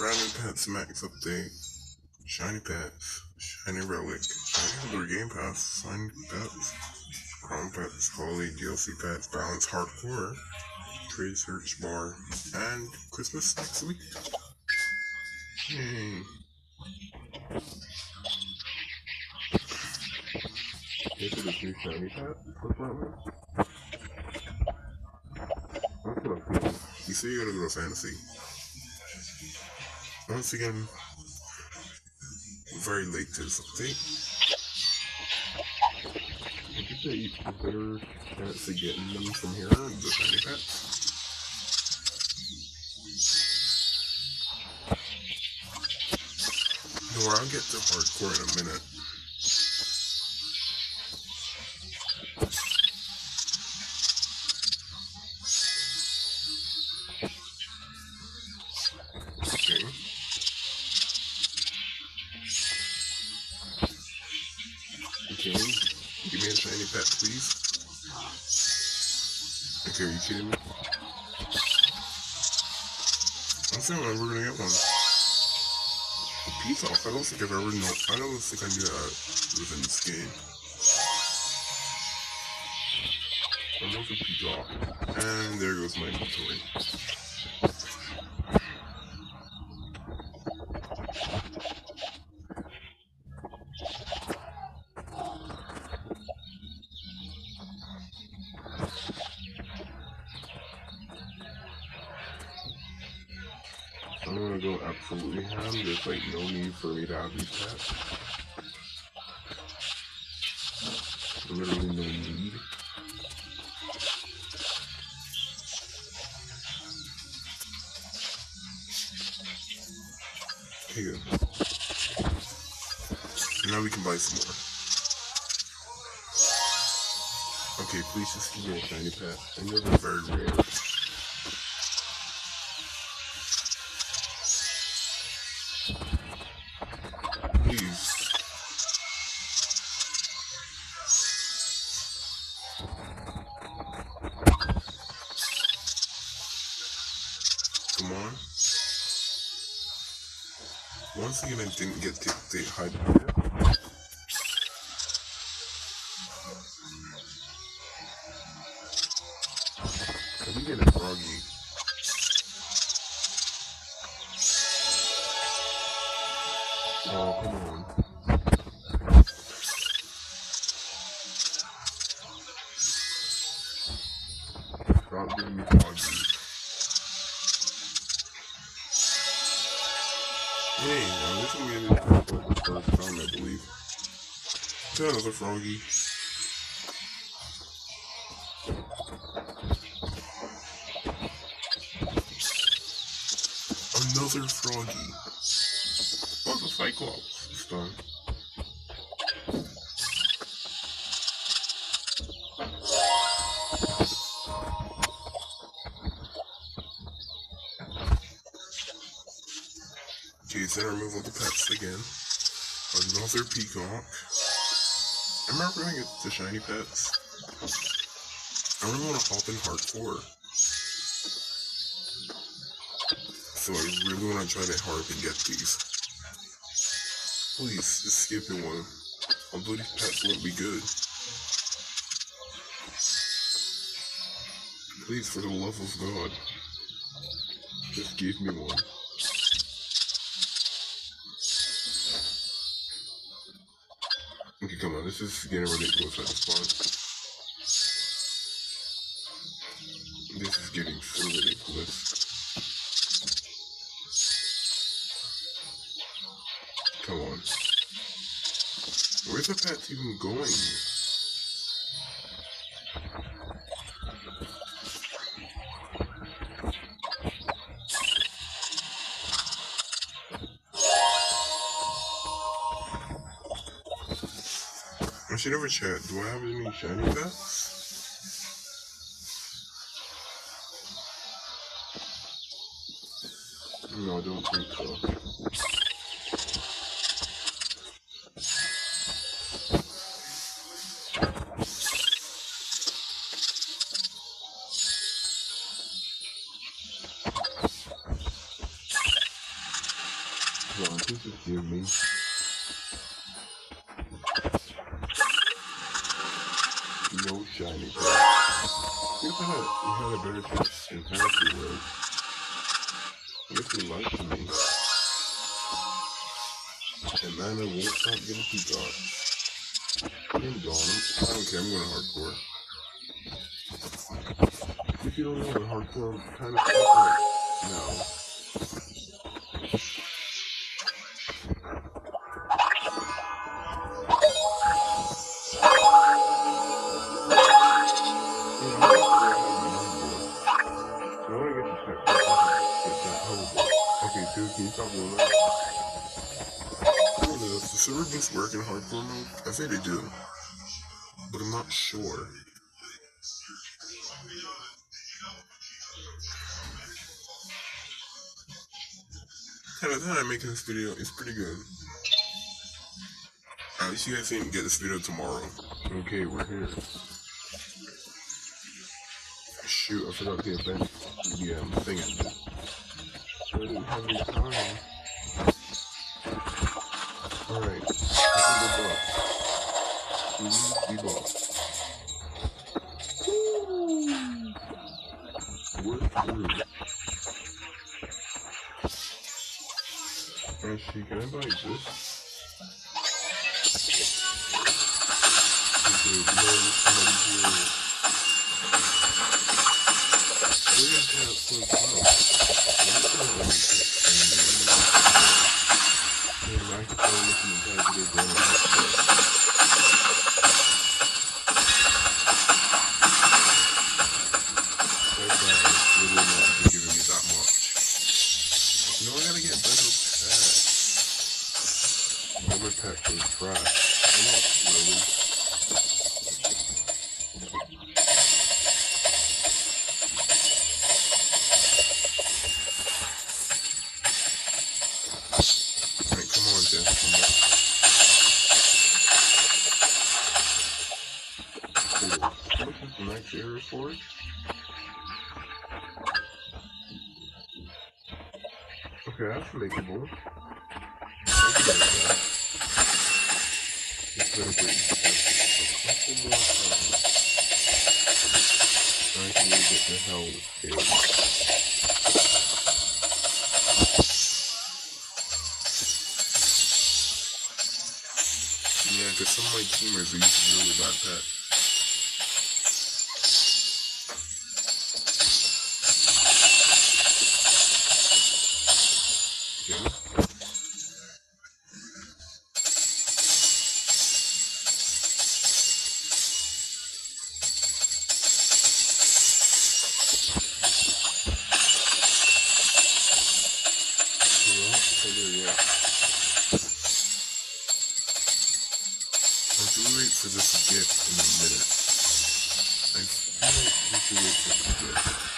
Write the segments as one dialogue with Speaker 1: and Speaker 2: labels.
Speaker 1: Brand new pets max update. Shiny pets. Shiny relic. Shiny other game pass. Shiny pets. Crown pets. Holy DLC pets. Balance hardcore. Trade search bar. And Christmas next week. Yay. Look at this new shiny pet. What's that I'm. You see, you gotta go to fantasy. Once again, very late to this update. I think that you have better chance of getting them from here, shiny pets. No, I'll get to hardcore in a minute. Okay, give me a shiny pet, please. Okay, are you kidding me? I'm saying we're gonna get one. Peacock, I don't think I've ever known, I don't think I knew that within this game. I know for Peacock. And there goes my inventory. I'm gonna go absolutely ham. There's like no need for me to have these pets. Literally no need. Good. Now we can buy some more. Okay, please just give me a shiny pet. I know they're very rare. Once again, I didn't get the, the of it. I get a froggy. Oh, come on. Stop giving me froggy. Time, I believe. Froggy. Another froggy. Oh, the Cyclops this time. Okay, then remove all the pets again. Another peacock. I remember going get the shiny pets. I really want to hop in hardcore. So I really want to try to hard and get these. Please, just skip me one. Although these pets won't be good. Please, for the love of God, just give me one. Come on, this is getting ridiculous at this point. This is getting so ridiculous. Come on. Where's the pets even going? Should ever chat. Do I have any shiny pets? No, I don't think so. Please forgive me. You had, you had a better chance in Fantasy World. I guess you lied to me. And Mana won't stop getting peacock. I'm gone. I don't care, I'm going hardcore. If you don't know what hardcore kind of stuff now. Okay, dude, can you stop doing that? I don't know if the work in hardcore mode. I think they do. But I'm not sure. By the time I'm making this video, it's pretty good. At least you guys didn't get this video tomorrow. Okay, we're here. Shoot, I forgot the event. The um, thing have any time. Alright. We're through. Actually, can I buy this? Okay, no, somebody here. Where is that for wow? Man, Wait a couple more times. I can get the hell. Yeah, because some of my teamers are using really bad pets. I'll do wait for this gift in a minute. I feel like we should wait for this gift.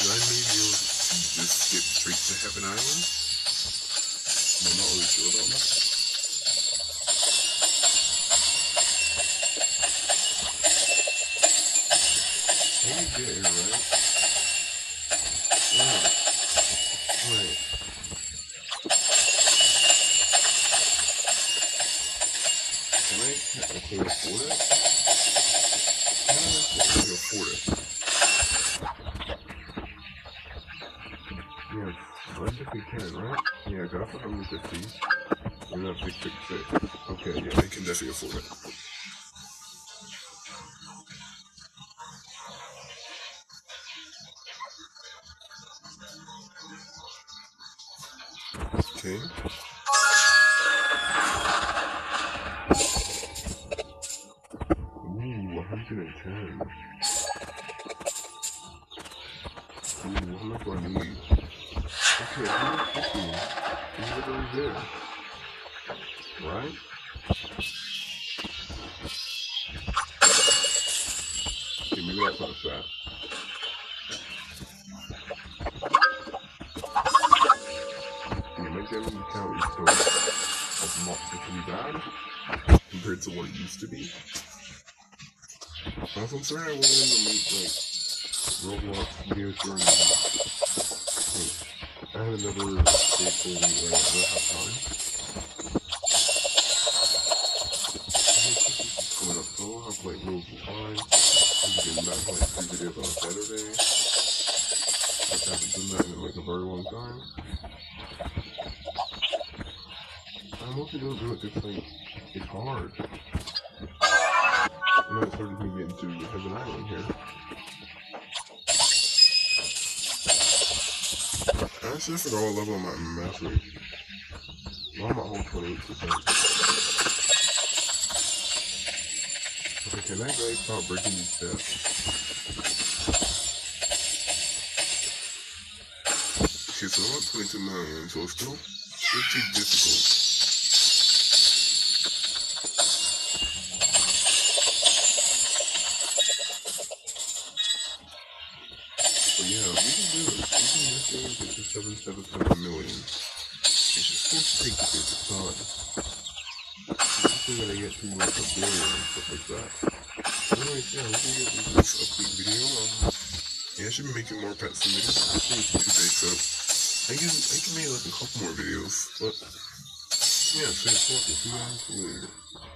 Speaker 1: Should I maybe just skip straight to Heaven Island? I'm not really sure about that. Can I, can I afford it? Can? Yeah, right? Yeah, I got for 150. And that's 666. Okay, yeah, I can definitely afford it. Okay. 110. Ooh, much do I need? Okay, 150. Is what right there. Right? Also, I'm sorry I wasn't able to make like Roblox videos during the like, I had another faithful week where I didn't have time. Coming like no time. I'm getting back like two videos on Saturday. I haven't done that in like a very long time. I mostly don't do it just like it's hard. Then it's hard to get into Heaven Island here. I actually forgot what level I'm at in mastery. Well, I'm at 28%. Okay, can that guy stop breaking these steps? Okay, so I'm at 22 million, so it's still pretty difficult. To 777 million. It's just going to take a bit of time. Get to like a billion and stuff like that. Anyways, yeah, this video. Um, yeah, I should be making more and videos. I think so I can I can make like a couple more videos. But yeah, you guys later.